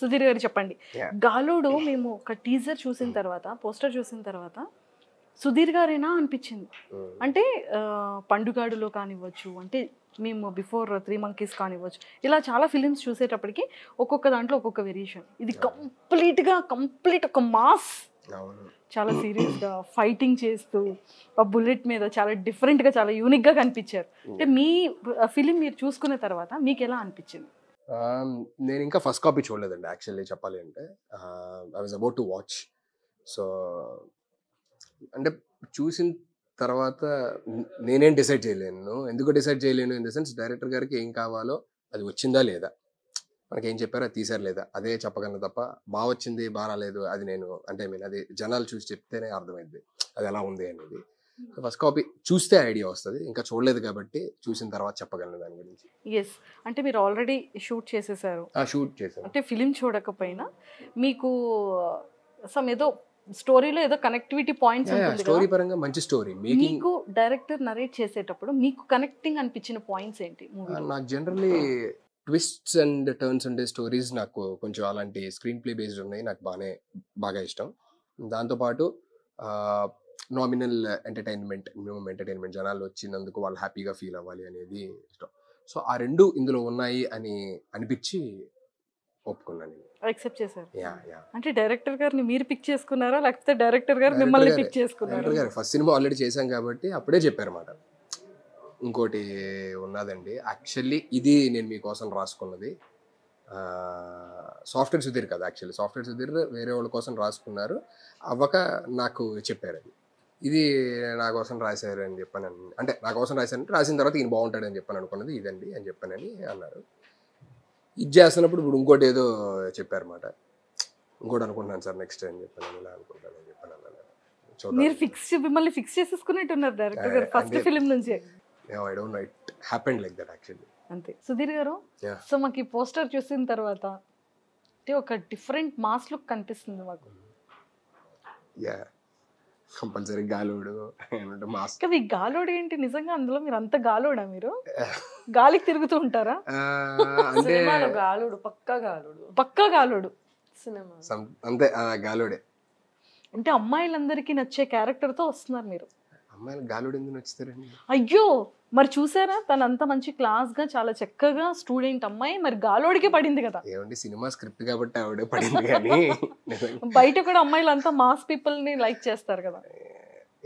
సుధీర్ గారు చెప్పండి. గాలోడు మేము ఒక టీజర్ చూసిన తర్వాత పోస్టర్ చూసిన తర్వాత సుధీర్ గారేనా అనిపించింది? ఉమ్. అంటే పండుగాడులో కానివ్వచ్చు అంటే మేము బిఫోర్ త్రీ మంకీస్ కానివ్వచ్చు ఇలా చాలా ఫిలిమ్స్ చూసేటప్పటికి ఒక్కొక్క దాంట్లో ఒక్కొక్క వేరియేషన్. ఇది కంప్లీట్గా కంప్లీట్ ఒక మాస్ చాలా సీరియస్గా ఫైటింగ్ చేస్తూ ఆ బుల్లెట్ మీద చాలా డిఫరెంట్గా చాలా యూనిక్గా కనిపించారు. అంటే మీ ఫిలిం మీరు చూసుకున్న తర్వాత మీకు ఎలా అనిపించింది? నేను ఇంకా ఫస్ట్ కాపీ చూడలేదండి యాక్చువల్లీ చెప్పాలి అంటే. I was about to watch so అంటే చూసిన తర్వాత నేనేం డిసైడ్ చేయలేను. ఎందుకు డిసైడ్ చేయలేను? ఇన్ ద సెన్స్ డైరెక్టర్ గారికి ఏం కావాలో అది వచ్చిందా లేదా? మనకి ఏం చెప్పారో అది తీసారు లేదా? అదే చెప్పగలను తప్ప బాగా వచ్చింది బాగా రాలేదు అది నేను అంటే మీన్ అది జనాలు చూసి చెప్తేనే అర్థమైంది అది ఎలా ఉంది అనేది. ఫస్ట్ కాపీ చూస్తే ఐడియా వస్తుంది. ఇంకా చూడలేదు కాబట్టి చూసిన తర్వాత చెప్పగలను దాని గురించి. ఎస్ అంటే మీరు ఆల్రెడీ షూట్ చేసేసారు. షూట్ చేశాను. అంటే ఫిలిం చూడకపోయినా మీకు సమ్ ఏదో స్టోరీలో ఏదో కనెక్టివిటీ పాయింట్స్ స్టోరీ పరంగా మంచి స్టోరీ మీకు డైరెక్టర్ నరేట్ చేసేటప్పుడు మీకు కనెక్టింగ్ అనిపించిన పాయింట్స్ ఏంటి నాకు జనరల్లీ ట్విస్ట్స్ అండ్ టర్న్స్ ఉండే స్టోరీస్ నాకు కొంచెం అలాంటి స్క్రీన్ ప్లే బేస్డ్ ఉన్నాయి. నాకు బాగానే బాగా ఇష్టం. దాంతోపాటు నామినల్ ఎంటర్టైన్మెంట్ మినిమం ఎంటర్టైన్మెంట్ జనాలు వచ్చినందుకు వాళ్ళు హ్యాపీగా ఫీల్ అవ్వాలి అనేది ఇష్టం. సో ఆ రెండు ఇందులో ఉన్నాయి అని అనిపించి ఒప్పుకున్నాను నేను. యాక్సెప్ట్ చేశారు. Yeah yeah. అంటే డైరెక్టర్ గారిని మీరు పిక్ చేసుకున్నారా? లేకపోతే డైరెక్టర్ గారు మిమ్మల్ని. పిక్ చేసుకున్నారు? గారు. ఫస్ట్ సినిమా ఆల్రెడీ చేశాం కాబట్టి అప్పుడే చెప్పారన్నమాట. ఇంకోటి ఉన్నదండి. యాక్చువల్లీ ఇది నేను మీకోసం రాసుకున్నది. సాఫ్ట్వేర్ సుధీర్ కదా యాక్చువల్లీ. సాఫ్ట్వేర్ సుధీర్ వేరే వాళ్ళ కోసం రాసుకున్నారు. అవ్వక నాకు చెప్పారు అది. ఇది నా కోసం రాశారు అని చెప్పాను అంటే నా కోసం రాశారంటే రాసిన తర్వాత ఈయన బాగుంటాడు అని చెప్పాను అనుకున్నది ఇదండి అని చెప్పానని అన్నారు ఇది చేస్తున్నప్పుడు ఇప్పుడు ఇంకోటి ఏదో చెప్పారన్నమాట ఇంకోటి అనుకుంటున్నాను సార్ నెక్స్ట్ అని చెప్పాను ఇలా అనుకుంటాను అని చెప్పాను. మీరు ఫిక్స్ మిమ్మల్ని ఫిక్స్ చేసేసుకున్నట్టున్నారు డైరెక్టర్ గారు ఫస్ట్ ఫిలిం నుంచే I don't know. It happened like that actually. అంతే సుధీర్ గారు. సో మాకు ఈ పోస్టర్ చూసిన తర్వాత అంటే ఒక డిఫరెంట్ మాస్ లుక్ కనిపిస్తుంది మాకు Yeah. కంపల్సరీ గాలోడు ఏమంటే మాస్ కదా ఈ గాలోడు ఏంటి? నిజంగా అందులో మీరు అంత గాలోడా మీరు? గాలికి తిరుగుతూ ఉంటారా? అంటే గాలుడు పక్కా గాలుడు. పక్కా గాలోడు. సినిమా. అంతే ఆ, గాలోడే. అంటే అమ్మాయిలందరికీ నచ్చే క్యారెక్టర్తో వస్తున్నారు మీరు. అమ్మాయిలు గాలోడు ఎందుకు నచ్చుతారండి? అయ్యో! మరి చూసారా? తను అంత మంచి క్లాస్గా చాలా చక్కగా స్టూడెంట్ అమ్మాయి మరి గాలోడికే పడింది కదా. ఏమండి సినిమా స్క్రిప్ట్ కాబట్టి ఆవిడ పడింది కానీ బయట కూడా అమ్మాయిలు అంతా మాస్ పీపుల్ని లైక్ చేస్తారు కదా.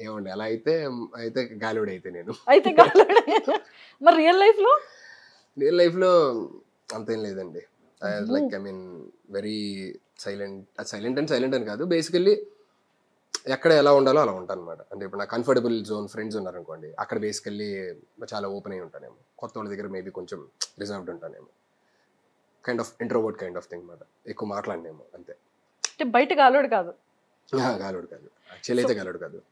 ఏమండి అలా అయితే అయితే గాలోడే అయితే నేను. అయితే గాలోడే. మరి రియల్ లైఫ్లో రియల్ లైఫ్లో అంతేం లేదండి. Like I mean very silent silent and silent అని కాదు. బేసికల్లీ ఎక్కడ ఎలా ఉండాలో అలా ఉంటాను అనమాట అంటే ఇప్పుడు నా కంఫర్టబుల్ జోన్ ఫ్రెండ్స్ ఉన్నారనుకోండి అక్కడ బేసికల్లీ చాలా ఓపెన్ అయి ఉంటానేమో. కొత్త వాళ్ళ దగ్గర మేబీ కొంచెం reserved ఉంటానేమో. Kind of introvert kind of thing అనమాట ఎక్కువ మాట్లాడినేమో అంతే. అంటే బయట గాలోడు కాదు. గాలోడు కాదు. యాక్చువల్లీ అయితే గాలోడు కాదు.